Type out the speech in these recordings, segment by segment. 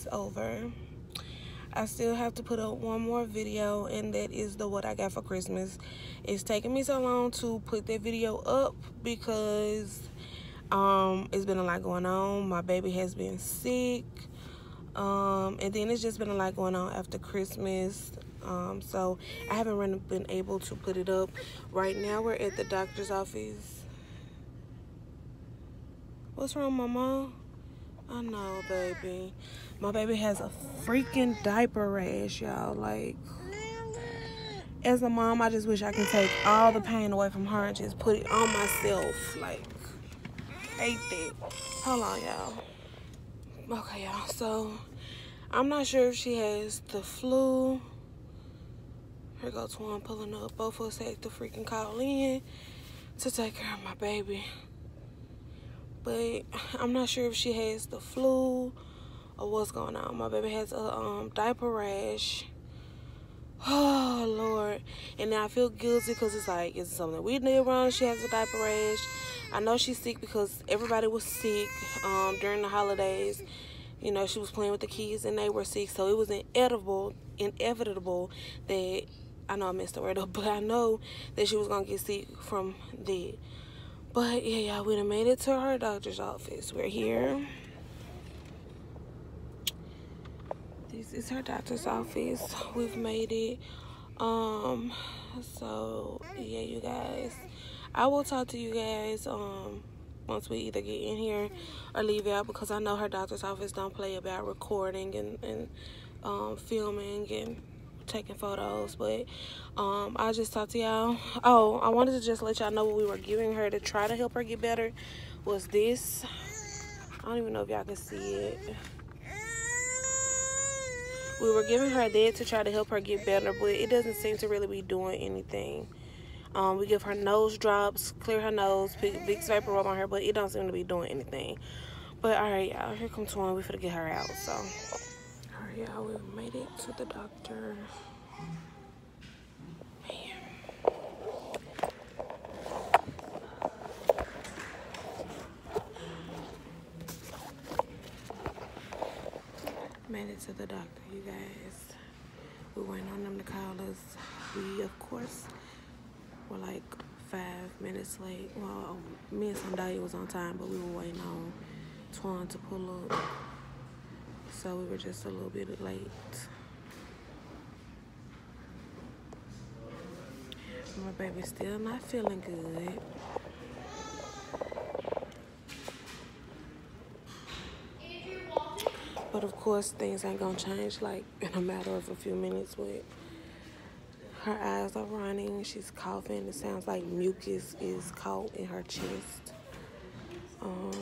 is over I still have to put up one more video and that is the what I got for Christmas. It's taking me so long to put that video up because um, it's been a lot going on. My baby has been sick. Um, and then it's just been a lot going on after Christmas. Um, so I haven't really been able to put it up. Right now we're at the doctor's office. What's wrong, Mama? I know, baby. My baby has a freaking diaper rash, y'all. Like, as a mom, I just wish I could take all the pain away from her and just put it on myself. Like, hate that. Hold on, y'all. Okay, y'all. So, I'm not sure if she has the flu. Here goes one pulling up. Both of us had to freaking call in to take care of my baby but I'm not sure if she has the flu or what's going on. My baby has a um, diaper rash. Oh Lord, and now I feel guilty because it's like it's something we did wrong. She has a diaper rash. I know she's sick because everybody was sick um, during the holidays. You know, she was playing with the kids and they were sick, so it was inevitable, inevitable that I know I messed the word up, but I know that she was gonna get sick from that. But yeah, yeah, we done made it to our doctor's office. We're here. Is her doctor's office. We've made it. Um, so yeah, you guys. I will talk to you guys um once we either get in here or leave out because I know her doctor's office don't play about recording and, and um filming and taking photos but um i'll just talk to y'all oh i wanted to just let y'all know what we were giving her to try to help her get better was this i don't even know if y'all can see it we were giving her that to try to help her get better but it doesn't seem to really be doing anything. Um, we give her nose drops clear her nose big, big vapor rub on her but it don't seem to be doing anything. But all right y'all here comes one we finna get her out so. Yeah, we made it to the doctor. Made it to the doctor, you guys. We waiting on them to call us. We, of course, were like five minutes late. Well, me and Sunday was on time, but we were waiting on Twan to pull up so we were just a little bit late. My baby's still not feeling good. But of course, things ain't gonna change like in a matter of a few minutes. With her eyes are running, she's coughing. It sounds like mucus is caught in her chest. Um,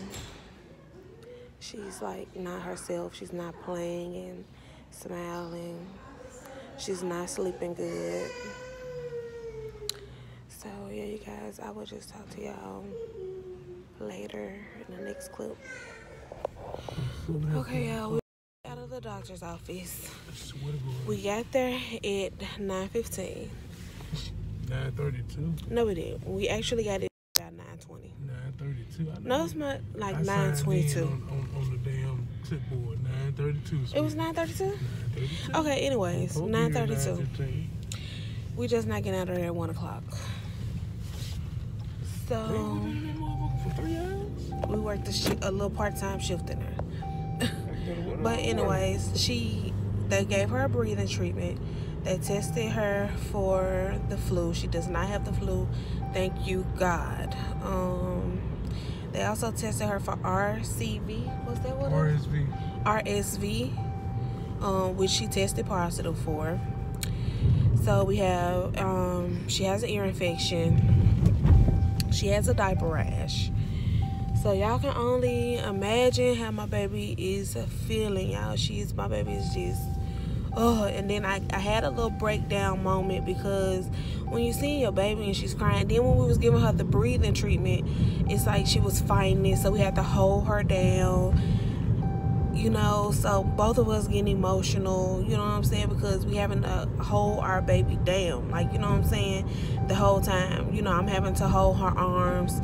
she's like not herself. She's not playing and smiling. She's not sleeping good. So yeah, you guys, I will just talk to y'all later in the next clip. Okay, y'all, we out of the doctor's office. We got there at 9.15. 9.32? No, we didn't. We actually got it about 9.20. 9.32? No, it's not like 9.22. On, on, on, the damn clipboard, 9.32. It was 9.32? Okay, anyways, 9.32. We just not getting out of there at 1 o'clock. So, we worked a, a little part-time shift in there. But anyways, she, they gave her a breathing treatment. They tested her for the flu. She does not have the flu. Thank you, God. Um, they also tested her for RCV. What's that what? RSV. RSV, um, which she tested positive for. So we have, um, she has an ear infection. She has a diaper rash. So y'all can only imagine how my baby is feeling, y'all. She's my baby is just oh and then I, I had a little breakdown moment because when you see your baby and she's crying then when we was giving her the breathing treatment it's like she was fighting it so we had to hold her down you know? So both of us getting emotional you know what i'm saying? Because we having to hold our baby down like you know what i'm saying? The whole time you know i'm having to hold her arms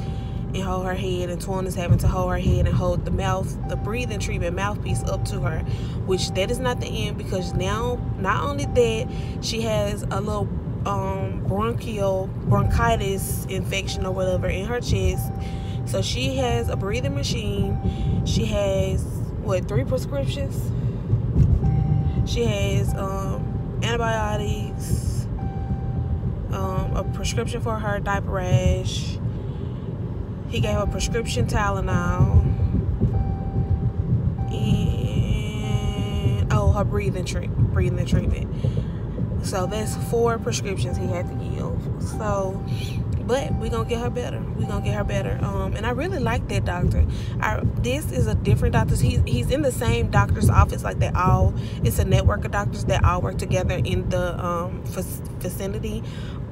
and hold her head, and Twan is having to hold her head and hold the mouth, the breathing treatment mouthpiece up to her, which that is not the end because now, not only that, she has a little um, bronchial bronchitis infection or whatever in her chest. So she has a breathing machine. She has what three prescriptions? She has um, antibiotics, um, a prescription for her diaper rash. He gave her prescription Tylenol. And oh, her breathing treat breathing treatment. So that's four prescriptions he had to give. So but we're gonna get her better we're gonna get her better um and i really like that doctor I, this is a different doctor he's, he's in the same doctor's office like they all it's a network of doctors that all work together in the um vicinity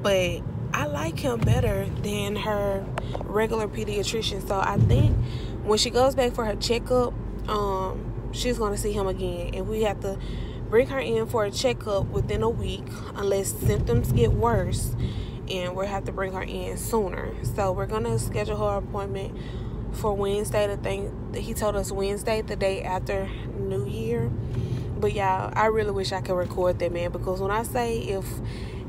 but i like him better than her regular pediatrician so i think when she goes back for her checkup um she's gonna see him again and we have to bring her in for a checkup within a week unless symptoms get worse and we'll have to bring her in sooner. So we're gonna schedule her appointment for Wednesday. The thing he told us Wednesday, the day after New Year. But yeah, I really wish I could record that man because when I say if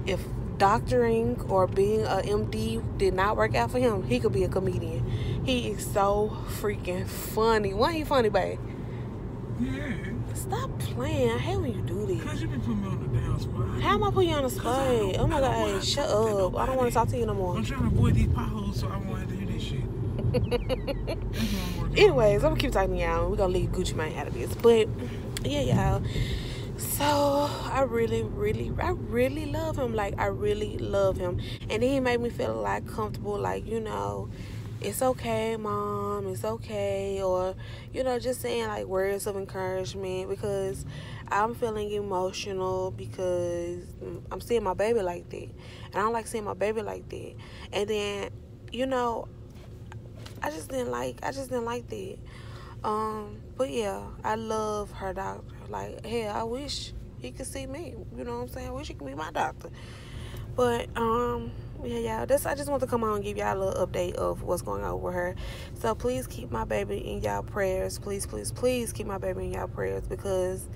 if doctoring or being a MD did not work out for him, he could be a comedian. He is so freaking funny. Why he funny, babe? Yeah. Stop playing. I hate when you do this. Cause you been putting me on the damn spot. How am I putting you on the spot? Oh my god, hey, shut up. I don't want to talk to you no more. I'm trying to avoid these potholes, so I won't have to hear this shit. Anyways, I'm gonna keep talking to y'all. We're gonna leave Gucci Mane out of this. But yeah, y'all. So I really, really, I really love him. Like I really love him. And he made me feel like comfortable, like, you know, it's okay, mom, it's okay, or you know, just saying like words of encouragement because I'm feeling emotional because I'm seeing my baby like that, and I don't like seeing my baby like that. And then, you know, I just didn't like, I just didn't like that. Um, but yeah, I love her doctor. Like, hell, I wish he could see me. You know what I'm saying? I wish he could be my doctor. But um yeah, y'all. This I just want to come on and give y'all a little update of what's going on with her. So please keep my baby in y'all prayers. Please, please, please keep my baby in y'all prayers because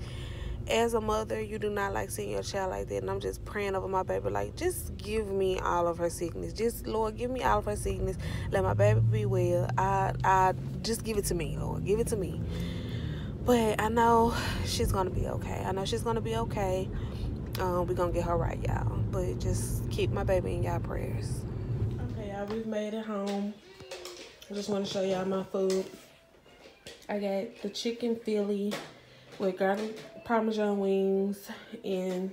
as a mother, you do not like seeing your child like that. And I'm just praying over my baby. Like, just give me all of her sickness. Just, Lord, give me all of her sickness. Let my baby be well. I, I, just give it to me, Lord. Give it to me. But I know she's going to be okay. I know she's going to be okay. Um, we're going to get her right, y'all. But just keep my baby in y'all prayers. Okay, y'all, we've made it home. I just want to show y'all my food. I got the chicken Philly with garlic parmesan wings and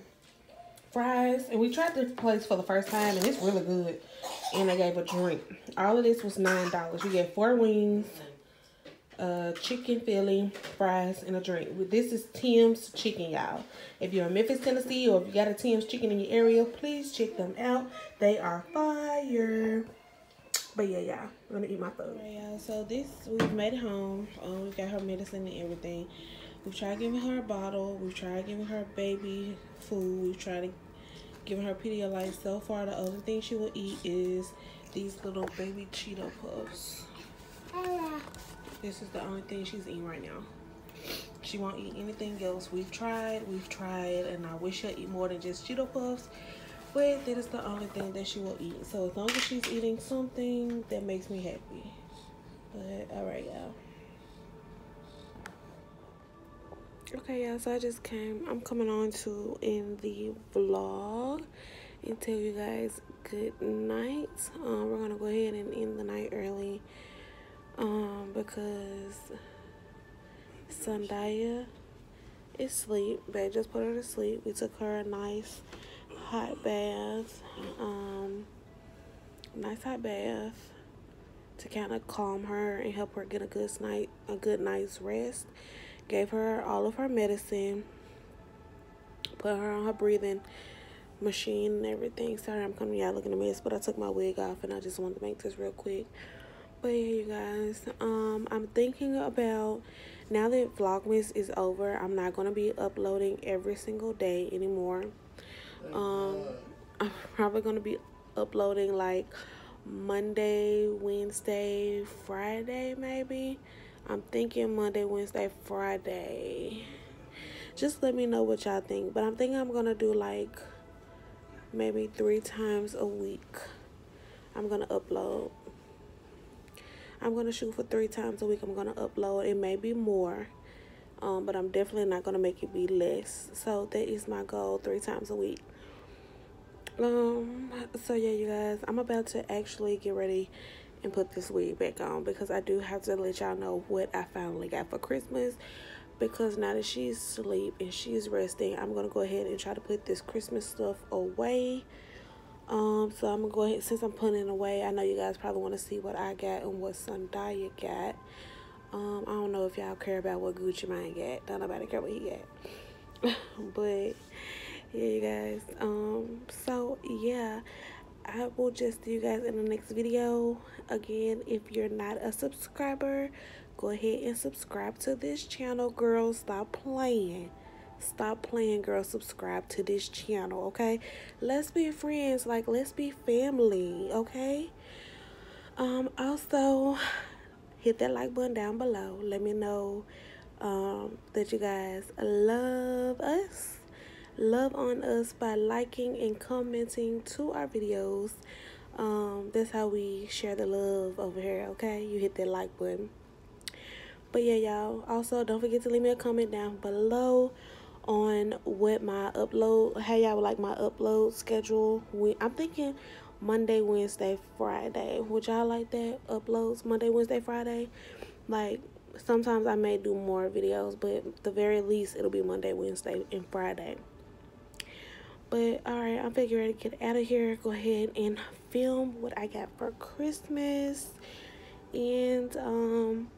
fries. And we tried this place for the first time and it's really good. And I gave a drink. All of this was $9. You get four wings, uh, chicken Philly, fries, and a drink. This is Tim's Chicken, y'all. If you're in Memphis, Tennessee, or if you got a Tim's Chicken in your area, please check them out. They are fire. But yeah, y'all, I'm gonna eat my food. Y'all. So this we've made it home. Um, we got her medicine and everything. We've tried giving her a bottle. We've tried giving her baby food. We've tried giving her Pedialyte. So far, the only thing she will eat is these little baby Cheeto puffs. This is the only thing she's eating right now. She won't eat anything else. We've tried, we've tried, and I wish she'd eat more than just Cheeto Puffs. But that is the only thing that she will eat. So as long as she's eating something, that makes me happy. But alright, y'all. Okay, y'all, so I just came, I'm coming on to in the vlog and tell you guys good night. Um, we're to go ahead and end the night early um, because Sundaya is asleep. They just put her to sleep. We took her a nice hot bath, um, nice hot bath to kind of calm her and help her get a good night, a good night's rest. Gave her all of her medicine, put her on her breathing machine and everything. Sorry, I'm coming out looking a mess, but I took my wig off and I just wanted to make this real quick but yeah you guys um i'm thinking about now that vlogmas is over i'm not going to be uploading every single day anymore um i'm probably going to be uploading like Monday, Wednesday, Friday, maybe. I'm thinking Monday, Wednesday, Friday. Just let me know what y'all think. But I'm thinking I'm gonna do like maybe three times a week. I'm gonna upload. I'm gonna shoot for three times a week. I'm gonna upload. It may be more. Um, but I'm definitely not gonna make it be less. So that is my goal, three times a week. Um, so yeah, you guys, I'm about to actually get ready and put this wig back on because I do have to let y'all know what I finally got for Christmas. Because now that she's asleep and she's resting, I'm gonna go ahead and try to put this Christmas stuff away. Um, so I'm gonna go ahead since I'm putting it away. I know you guys probably want to see what I got and what Sundaya got. Um, I don't know if y'all care about what Gucci Mane got. Don't nobody care what he got. but yeah, you guys. Um, so yeah, I will just see you guys in the next video. Again, if you're not a subscriber, go ahead and subscribe to this channel, girls. Stop playing. Stop playing, girl. Subscribe to this channel, okay? Let's be friends. Like, let's be family, okay? Um, also, hit that like button down below. Let me know um, that you guys love us. Love on us by liking and commenting to our videos. Um, that's how we share the love over here, okay? You hit that like button. But yeah, y'all. Also, don't forget to leave me a comment down below on what my upload, how y'all would like my upload schedule. We, I'm thinking Monday, Wednesday, Friday. Would y'all like that? Uploads Monday, Wednesday, Friday. Like sometimes I may do more videos, but the very least it'll be Monday, Wednesday, and Friday. But all right, I'm figuring ready to get out of here. Go ahead and film what I got for Christmas. And um,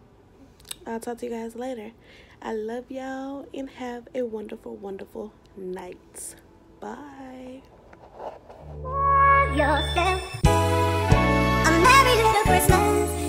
I'll talk to you guys later. I love y'all and have a wonderful, wonderful night. Bye. Yourself. A merry little Christmas.